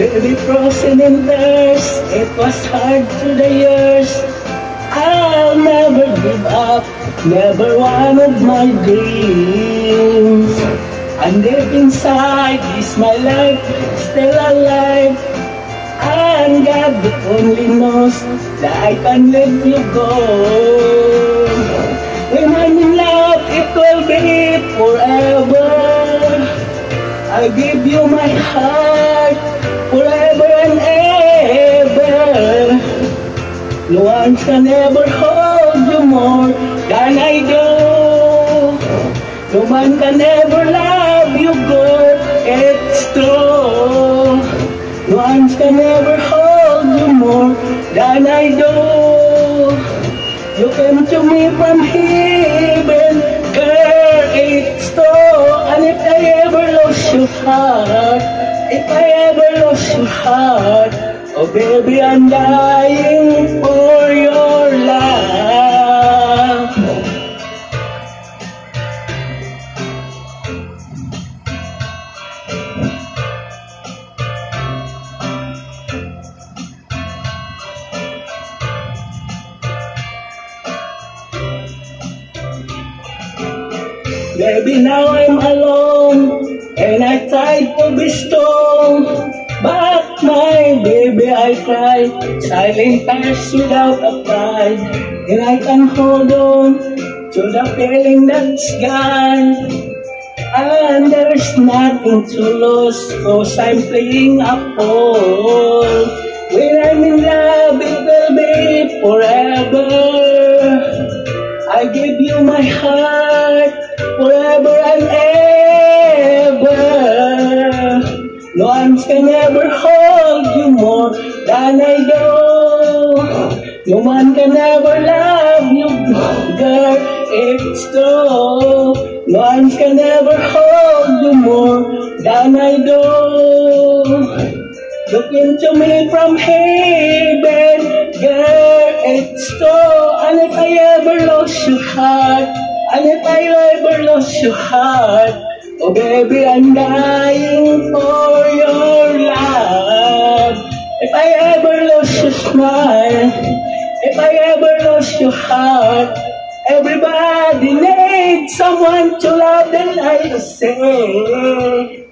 Baby frozen in thirst, it was hard through the years. I'll never give up, never one of my dreams. And deep inside is my life, still alive. And God only knows that I can let you go. When I'm in love, it will be forever. I give you my heart No one can ever hold you more than I do. No one can ever love you good, it's true. No one can ever hold you more than I do. You came to me from heaven, girl, it's true. And if I ever lost your heart, if I ever lost your heart, oh baby, I'm dying for your love. Baby, now I'm alone and I try to be strong. But I cry, silent tears without a pride. And I can hold on to the feeling that's gone. And there's nothing to lose, cause I'm playing a fool. When I'm in love, it will be forever. I give you my heart Can ever hold you more than I do. No one can ever love you, girl. It's true. No one can ever hold you more than I do. Look into me from heaven, girl, it's true. And if I ever lost your heart, and if I ever lost your heart, oh baby, I'm dying for your love. If I ever lost your smile, if I ever lost your heart, everybody needs someone to love them like I say.